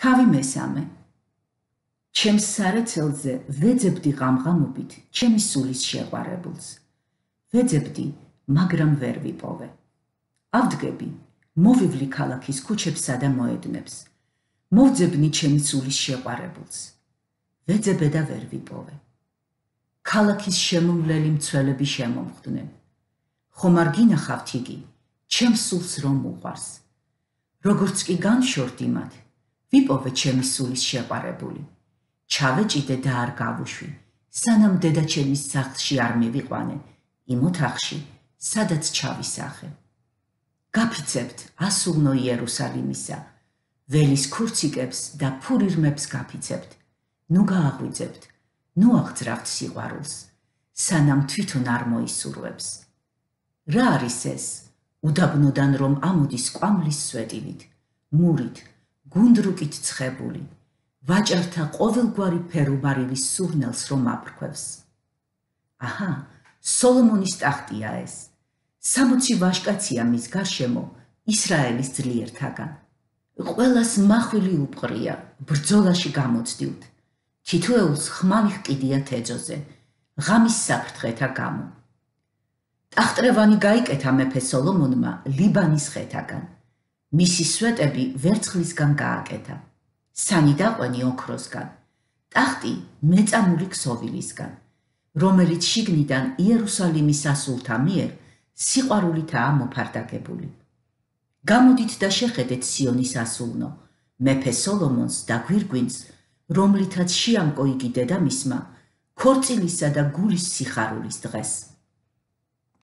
თავი მესამე. ჩემს სარეცელზე ვეძებდი ღამღამობით ჩემი სულის შეყვარებულს. ვეძებდი მაგრამ ვერ ვიპოვე. ავდგები მოვივლი ქალაქის ქუჩებსა და მოედნებს. მოვძებნი ჩემი სულის შეყვარებულს. ვეძებე და ვერ ვიპოვე. ქალაქის შემომვლელი მცველები შემომხვდნენ. ხომ არ გინახავთ იგი? ჩემს სულს რომ უყვარს? როგორც კი განშორდი მათ ვიპოვე ჩემი სულის შეყარებული ჩავეჭიდე და არ გავუშვი. სანამ დედა ჩემის სახლში არ მივიყვანე. იმ ოთახში სადაც ჩავისახე გაფიცებთ ასულნო იერუსალიმისა. ველის ქურციკებს და ფურირმებს გაფიცებთ. ნუ გააღვიძებთ ნუ აღძრავთ სიყვარულს. სანამ თვითონ არ მოისურვებს. რა არის ეს? უდაბნოდან რომ ამოდის კვამლის სვეტივით, მურით, გუნდრუკით ცხებული, ვაჭართა ყოველგვარი ფერუბარივის სურნელს რომ აფრქვევს. აჰა, სოლომონის ტახტია ეს. 60 ვაშკაცია მის გარშემო ისრაელის ძლიერთაგან. ყველას מחვილი უპყრია, ბრძოლაში გამოცდილთ. თითოეულს ხმალი ჰყიდია თეძოზე, ღამის საფრთხეთა გამო. ტახტრევანი გაიკეთა მეფე სოლომონმა ლიბანის ხეთაგან. მისი სვეტები ვერცხლისგან გააკეთა. სანი დაყვენი ოქროსგან. ტახტი მეწამული ქსოვილისგან, რომელიც შიგნიდან იერუსალიმის ასულთა მიერ სიყვარულითაა მოფარდაგებული. გამოდით და შეხედეთ სიონის ასულნო, მეფე სოლომონს და გვირგვინს, რომლითაც შეამკო იგი დედამისმა, ქორწილისა და გულის სიხარულის დღეს.